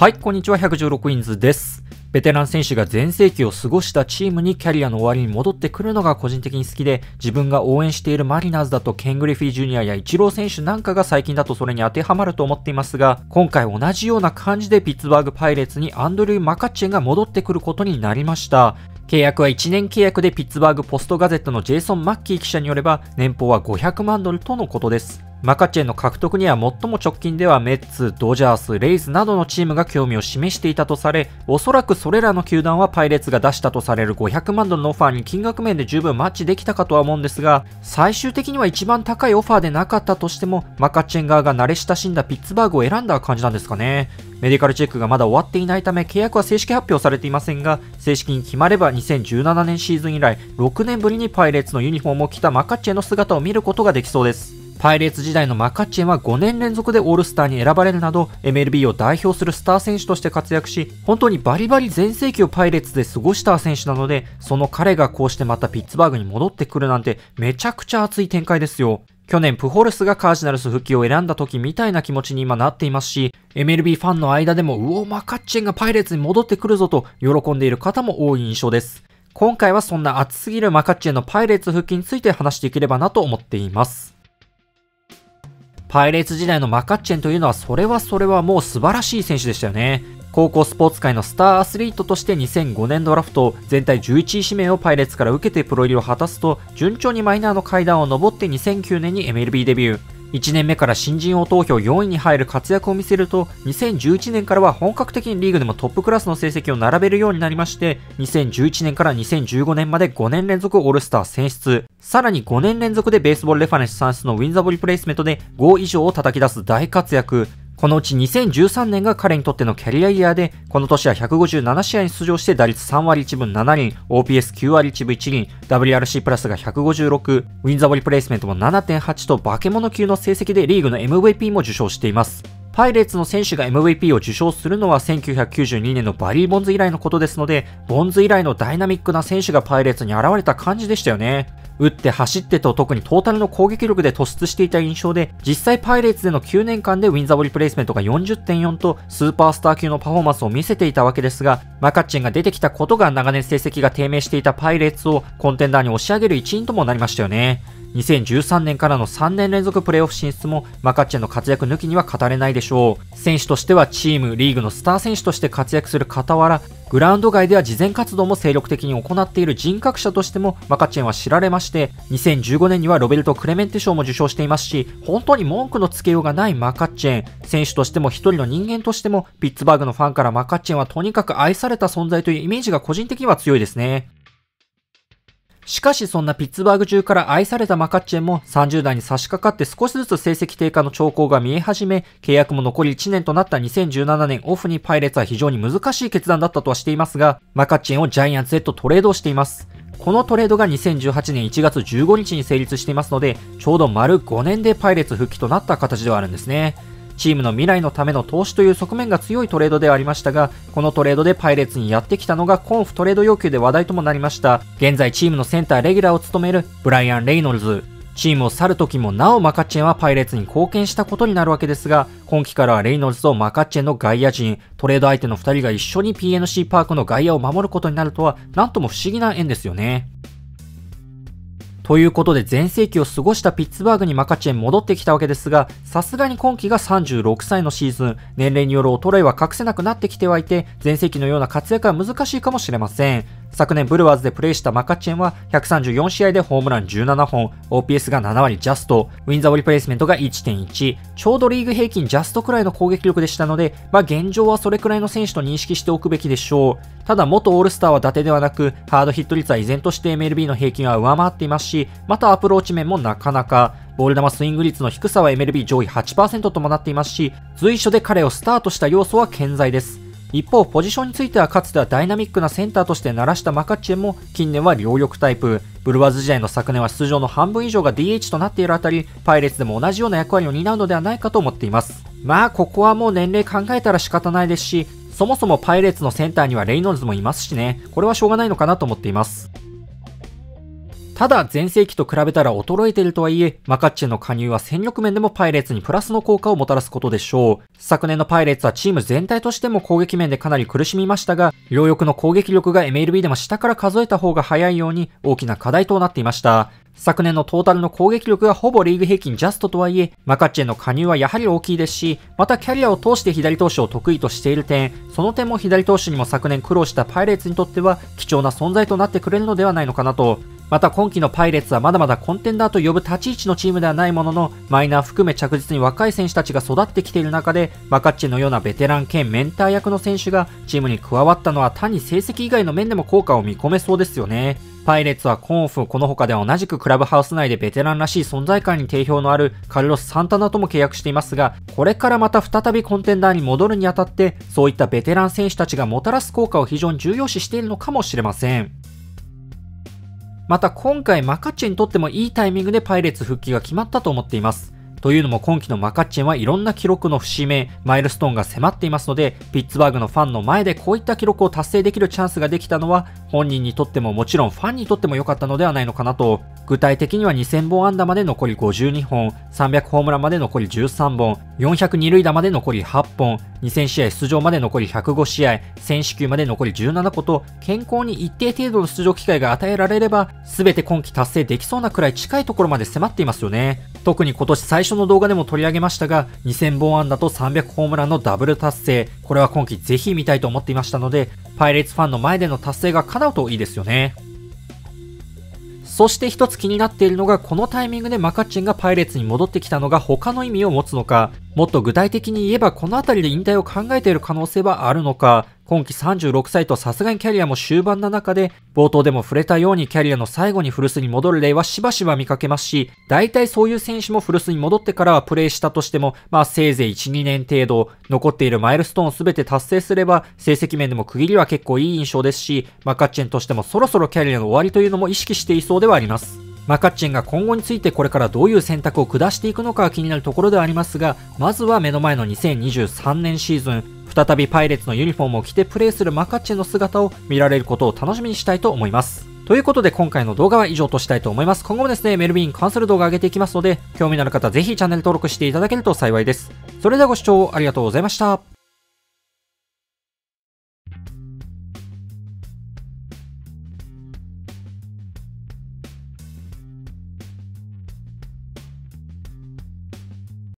はい、こんにちは、116 Wins です。ベテラン選手が全盛期を過ごしたチームにキャリアの終わりに戻ってくるのが個人的に好きで、自分が応援しているマリナーズだとケン・グリフィージュニアやイチロー選手なんかが最近だとそれに当てはまると思っていますが、今回同じような感じでピッツバーグパイレーツにアンドリュー・マカチェンが戻ってくることになりました。契約は1年契約でピッツバーグポストガゼットのジェイソン・マッキー記者によれば年俸は500万ドルとのことです。マカチェンの獲得には最も直近ではメッツ、ドジャース、レイズなどのチームが興味を示していたとされ、おそらくそれらの球団はパイレーツが出したとされる500万ドルのオファーに金額面で十分マッチできたかとは思うんですが、最終的には一番高いオファーでなかったとしても、マカチェン側が慣れ親しんだピッツバーグを選んだ感じなんですかね。メディカルチェックがまだ終わっていないため契約は正式発表されていませんが、正式に決まれば2017年シーズン以来、6年ぶりにパイレーツのユニフォームを着たマカッチェの姿を見ることができそうです。パイレーツ時代のマカッチェンは5年連続でオールスターに選ばれるなど MLB を代表するスター選手として活躍し本当にバリバリ全盛期をパイレーツで過ごした選手なのでその彼がこうしてまたピッツバーグに戻ってくるなんてめちゃくちゃ熱い展開ですよ去年プホルスがカージナルス復帰を選んだ時みたいな気持ちに今なっていますし、MLB ファンの間でも、うお、マカッチェンがパイレーツに戻ってくるぞと喜んでいる方も多い印象です。今回はそんな熱すぎるマカッチェンのパイレーツ復帰について話していければなと思っています。パイレーツ時代のマカッチェンというのはそれはそれはもう素晴らしい選手でしたよね。高校スポーツ界のスターアスリートとして2005年ドラフト全体11位指名をパイレーツから受けてプロ入りを果たすと順調にマイナーの階段を上って2009年に MLB デビュー。1年目から新人王投票4位に入る活躍を見せると、2011年からは本格的にリーグでもトップクラスの成績を並べるようになりまして、2011年から2015年まで5年連続オールスター選出。さらに5年連続でベースボールレファレンス算出の Wins Above Replacement で5以上を叩き出す大活躍。このうち2013年が彼にとってのキャリアイヤーで、この年は157試合に出場して打率3割1分7厘、OPS9 割1分1厘、WRC プラスが156、 Wins Above Replacement も7.8と化け物級の成績でリーグの MVP も受賞しています。パイレーツの選手が MVP を受賞するのは1992年のバリー・ボンズ以来のことですので、ボンズ以来のダイナミックな選手がパイレーツに現れた感じでしたよね。打って走ってと特にトータルの攻撃力で突出していた印象で、実際パイレーツでの9年間でウィンザボリプレイスメントが40.4とスーパースター級のパフォーマンスを見せていたわけですが、マカッチンが出てきたことが長年成績が低迷していたパイレーツをコンテンダーに押し上げる一因ともなりましたよね。2013年からの3年連続プレイオフ進出もマカッチェの活躍抜きには語れないでしょう。選手としてはチーム、リーグのスター選手として活躍する傍ら、グラウンド外では事前活動も精力的に行っている人格者としてもマカチェンは知られまして、2015年にはロベルト・クレメンテ賞も受賞していますし、本当に文句のつけようがないマカチェン。選手としても一人の人間としても、ピッツバーグのファンからマカチェンはとにかく愛された存在というイメージが個人的には強いですね。しかしそんなピッツバーグ中から愛されたマカッチェンも30代に差し掛かって少しずつ成績低下の兆候が見え始め、契約も残り1年となった2017年オフにパイレーツは非常に難しい決断だったとはしていますが、マカッチェンをジャイアンツへとトレードしています。このトレードが2018年1月15日に成立していますので、ちょうど丸5年でパイレーツ復帰となった形ではあるんですね。チームの未来のための投資という側面が強いトレードではありましたが、このトレードでパイレーツにやってきたのがコンフトレード要求で話題ともなりました。現在チームのセンターレギュラーを務めるブライアン・レイノルズ。チームを去る時もなおマカッチェンはパイレーツに貢献したことになるわけですが、今季からはレイノルズとマカッチェンの外野陣、トレード相手の2人が一緒に PNC パークの外野を守ることになるとは、なんとも不思議な縁ですよね。ということで全盛期を過ごしたピッツバーグにマカチェン戻ってきたわけですが、さすがに今季が36歳のシーズン、年齢による衰えは隠せなくなってきてはいて、全盛期のような活躍は難しいかもしれません。昨年ブルワーズでプレーしたマカチェンは134試合でホームラン17本、OPS が7割ジャスト、 Wins Above Replacement が1.1、ちょうどリーグ平均ジャストくらいの攻撃力でしたので、まあ現状はそれくらいの選手と認識しておくべきでしょう。ただ元オールスターは伊達ではなく、ハードヒット率は依然として MLB の平均は上回っていますし、またアプローチ面もなかなか、ボール球スイング率の低さは MLB 上位8%ともなっていますし、随所で彼をスタートした要素は健在です。一方、ポジションについてはかつてはダイナミックなセンターとして鳴らしたマカチェも近年は両翼タイプ。ブルワーズ時代の昨年は出場の半分以上が DH となっているあたり、パイレーツでも同じような役割を担うのではないかと思っています。まあ、ここはもう年齢考えたら仕方ないですし、そもそもパイレーツのセンターにはレイノルズもいますしね、これはしょうがないのかなと思っています。ただ、前世紀と比べたら衰えているとはいえ、マカッチェの加入は戦力面でもパイレーツにプラスの効果をもたらすことでしょう。昨年のパイレーツはチーム全体としても攻撃面でかなり苦しみましたが、両翼の攻撃力が MLB でも下から数えた方が早いように大きな課題となっていました。昨年のトータルの攻撃力がほぼリーグ平均ジャストとはいえ、マカッチェの加入はやはり大きいですし、またキャリアを通して左投手を得意としている点、その点も左投手にも昨年苦労したパイレーツにとっては貴重な存在となってくれるのではないのかなとまた今季のパイレーツはまだまだコンテンダーと呼ぶ立ち位置のチームではないものの、マイナー含め着実に若い選手たちが育ってきている中で、マカッチェのようなベテラン兼メンター役の選手がチームに加わったのは単に成績以外の面でも効果を見込めそうですよね。パイレーツはコンオフ、この他では同じくクラブハウス内でベテランらしい存在感に定評のあるカルロス・サンタナとも契約していますが、これからまた再びコンテンダーに戻るにあたって、そういったベテラン選手たちがもたらす効果を非常に重要視しているのかもしれません。また今回マカッチェにとってもいいタイミングでパイレーツ復帰が決まったと思っています。というのも今季のマカッチェンはいろんな記録の節目、マイルストーンが迫っていますので、ピッツバーグのファンの前でこういった記録を達成できるチャンスができたのは、本人にとってももちろんファンにとっても良かったのではないのかなと、具体的には2000本安打まで残り52本、300ホームランまで残り13本、400二塁打まで残り8本、2000試合出場まで残り105試合、選手球まで残り17個と、健康に一定程度の出場機会が与えられれば、すべて今季達成できそうなくらい近いところまで迫っていますよね。特に今年最初の動画でも取り上げましたが、2000本安打と300ホームランのダブル達成、これは今季ぜひ見たいと思っていましたので、パイレーツファンの前での達成が叶うといいですよね。そして一つ気になっているのが、このタイミングでマカッチンがパイレーツに戻ってきたのが他の意味を持つのか、もっと具体的に言えばこの辺りで引退を考えている可能性はあるのか、今季36歳とさすがにキャリアも終盤な中で、冒頭でも触れたようにキャリアの最後に古巣に戻る例はしばしば見かけますし、大体そういう選手も古巣に戻ってからはプレイしたとしても、まあせいぜい1、2年程度、残っているマイルストーンすべて達成すれば、成績面でも区切りは結構いい印象ですし、マカッチェンとしてもそろそろキャリアの終わりというのも意識していそうではあります。マカッチェンが今後についてこれからどういう選択を下していくのか気になるところではありますが、まずは目の前の2023年シーズン、再びパイレーツのユニフォームを着てプレイするマカチェの姿を見られることを楽しみにしたいと思います。ということで今回の動画は以上としたいと思います。今後もですね、メルビンに関する動画を上げていきますので、興味のある方ぜひチャンネル登録していただけると幸いです。それではご視聴ありがとうございました。